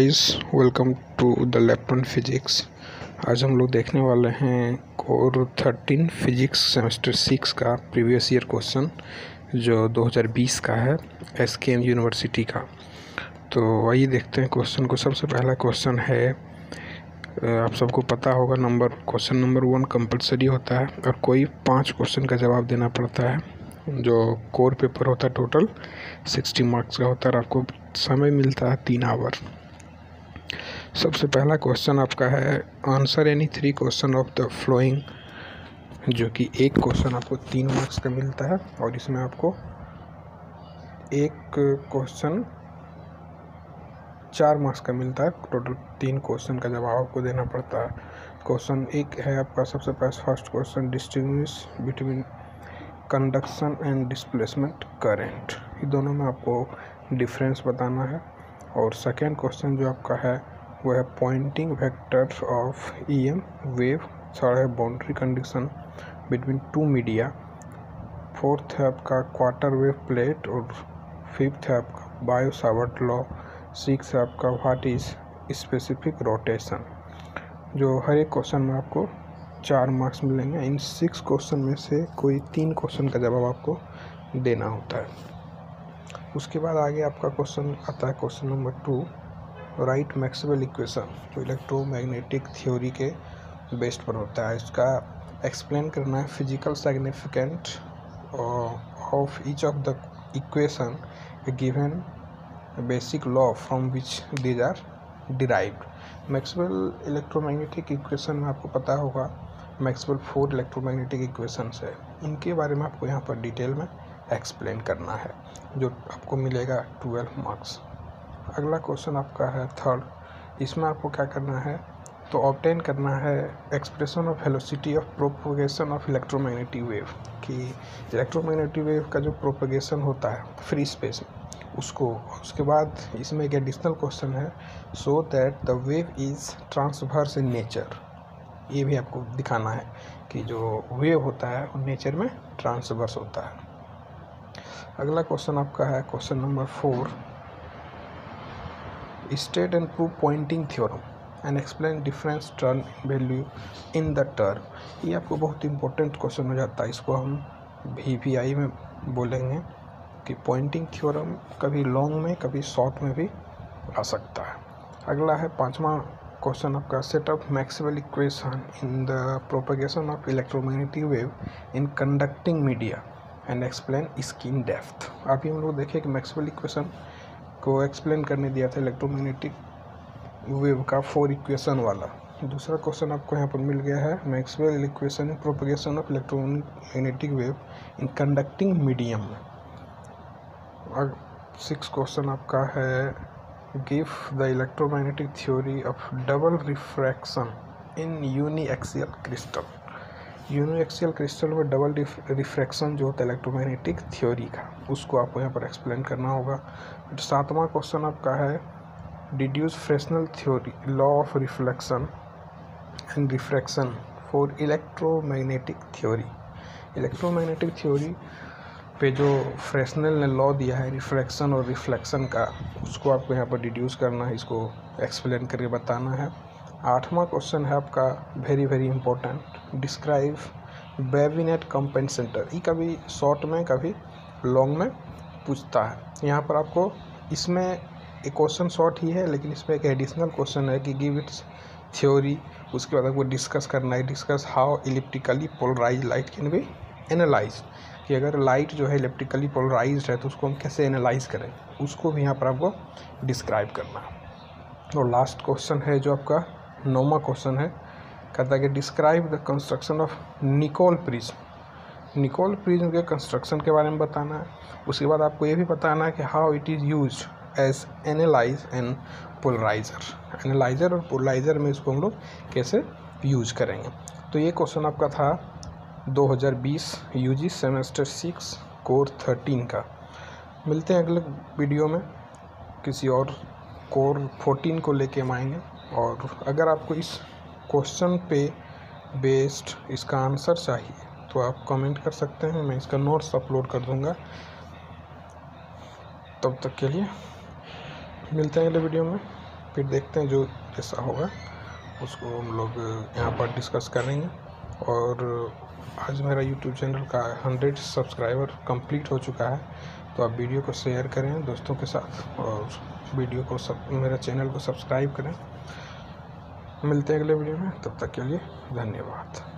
Guys welcome to the लेफ्टन physics आज हम लोग देखने वाले हैं core thirteen physics semester six का प्रीवियस ईयर क्वेश्चन जो 2020 का है एस के एम यूनिवर्सिटी का। तो वही देखते हैं क्वेश्चन को। सबसे पहला क्वेश्चन है आप सबको पता होगा number question number one compulsory होता है और कोई पाँच क्वेश्चन का जवाब देना पड़ता है, जो कोर पेपर होता है टोटल सिक्सटी मार्क्स का होता है और आपको समय मिलता है तीन आवर सबसे पहला क्वेश्चन आपका है answer any three question of the following जो कि एक क्वेश्चन आपको तीन मार्क्स का मिलता है, और इसमें आपको एक क्वेश्चन चार मार्क्स का मिलता है। टोटल तीन क्वेश्चन का जवाब आपको देना पड़ता है। क्वेश्चन एक है आपका सबसे पहले first question distinguish between conduction and displacement current ये दोनों में आपको डिफरेंस बताना है। और सेकेंड क्वेश्चन जो आपका है वो है Poynting vector of E M wave third है boundary condition between two media fourth है आपका क्वार्टर वेव प्लेट और फिफ्थ है आपका बायो सावर्ट लॉ सिक्स है आपका व्हाट इज़ स्पेसिफिक रोटेशन जो हर एक क्वेश्चन में आपको चार मार्क्स मिलेंगे। इन सिक्स क्वेश्चन में से कोई तीन क्वेश्चन का जवाब आपको देना होता है। उसके बाद आगे आपका क्वेश्चन आता है question number two write Maxwell equation जो इलेक्ट्रोमैग्नेटिक थ्योरी के बेस्ड पर होता है। इसका एक्सप्लेन करना है physical significant of each of the equation given basic law from which these are derived Maxwell electromagnetic equation में आपको पता होगा, मैक्सवेल फोर इलेक्ट्रोमैग्नेटिक इक्वेशंस है। इनके बारे में आपको यहाँ पर डिटेल में एक्सप्लेन करना है, जो आपको मिलेगा ट्वेल्व मार्क्स अगला क्वेश्चन आपका है थर्ड इसमें आपको क्या करना है? तो ऑप्टेन करना है expression of velocity of propagation of electromagnetic wave कि इलेक्ट्रोमैग्नेटिक वेव का जो प्रोपोगेशन होता है फ्री स्पेस में, उसको, उसके बाद इसमें एक एडिशनल क्वेश्चन है so that the wave is transverse in nature ये भी आपको दिखाना है कि जो वेव होता है, वो नेचर में ट्रांसवर्स होता है। अगला क्वेश्चन आपका है question number four state and prove pointing theorem and explain difference turn value in the term ये आपको बहुत इंपॉर्टेंट क्वेश्चन हो जाता है। इसको हम वी वी आई में बोलेंगे कि पॉइंटिंग थ्योरम कभी लॉन्ग में, कभी शॉर्ट में भी आ सकता है। अगला है पांचवा क्वेश्चन आपका set of Maxwell equation in the propagation of electromagnetic wave in conducting media and explain skin depth अभी हम लोग देखें कि मैक्सिमल इक्वेशन को एक्सप्लेन करने दिया था इलेक्ट्रोमैग्नेटिक वेव का फोर इक्वेशन वाला। दूसरा क्वेश्चन आपको यहाँ पर मिल गया है Maxwell equation propagation of electromagnetic wave in conducting medium में सिक्स क्वेश्चन आपका है give the electromagnetic theory of double refraction in uniaxial crystal uniaxial crystal में डबल रिफ्रैक्शन जो होता है इलेक्ट्रोमैग्नेटिक थ्योरी का। उसको आपको यहाँ पर एक्सप्लेन करना होगा। सातवां क्वेश्चन आपका है deduce Fresnel theory law of reflection and refraction for electromagnetic theory electromagnetic theory पे जो फ्रेशनल ने लॉ दिया है रिफ्लेक्शन और रिफ्लेक्शन का, उसको आपको यहाँ पर डिड्यूस करना है, इसको एक्सप्लेन करके बताना है। आठवां क्वेश्चन है आपका very very important describe Babinet compensator ये कभी शॉर्ट में, कभी लॉन्ग में पूछता है। यहाँ पर आपको इसमें एक क्वेश्चन शॉर्ट ही है, लेकिन इसमें एक एडिशनल क्वेश्चन है कि गिव इट्स थ्योरी उसके बाद आपको डिस्कस करना है। Discuss how electrically polarise light can be analyse कि अगर लाइट जो है इलेक्ट्रिकली पोलराइज है तो उसको हम कैसे एनालाइज करें? उसको भी यहाँ पर आपको डिस्क्राइब करना है। और लास्ट क्वेश्चन है जो आपका नौवा क्वेश्चन है। कहता है कि describe the construction of Nicol prism Nicol prism के कंस्ट्रक्शन के बारे में बताना है। उसके बाद आपको ये भी बताना है कि how it is use as analyse and polariser analyser और पोलराइज़र में इसको हम लोग कैसे यूज़ करेंगे? तो ये क्वेश्चन आपका था 2020 UG semester six core thirteen का। मिलते हैं अगले वीडियो में। किसी और कोर फोर्टीन को लेके हम आएँगे। और अगर आपको इस क्वेश्चन पे बेस्ड इसका आंसर चाहिए तो आप कमेंट कर सकते हैं, मैं इसका नोट्स अपलोड कर दूँगा। तब तक के लिए मिलते हैं अगले वीडियो में, फिर देखते हैं जो जैसा होगा, उसको हम लोग यहाँ पर डिस्कस करेंगे। और आज मेरा यूट्यूब चैनल का हंड्रेड सब्सक्राइबर कंप्लीट हो चुका है तो आप वीडियो को शेयर करें दोस्तों के साथ और वीडियो को सब, मेरा चैनल को सब्सक्राइब करें। मिलते हैं अगले वीडियो में तब तक के लिए धन्यवाद।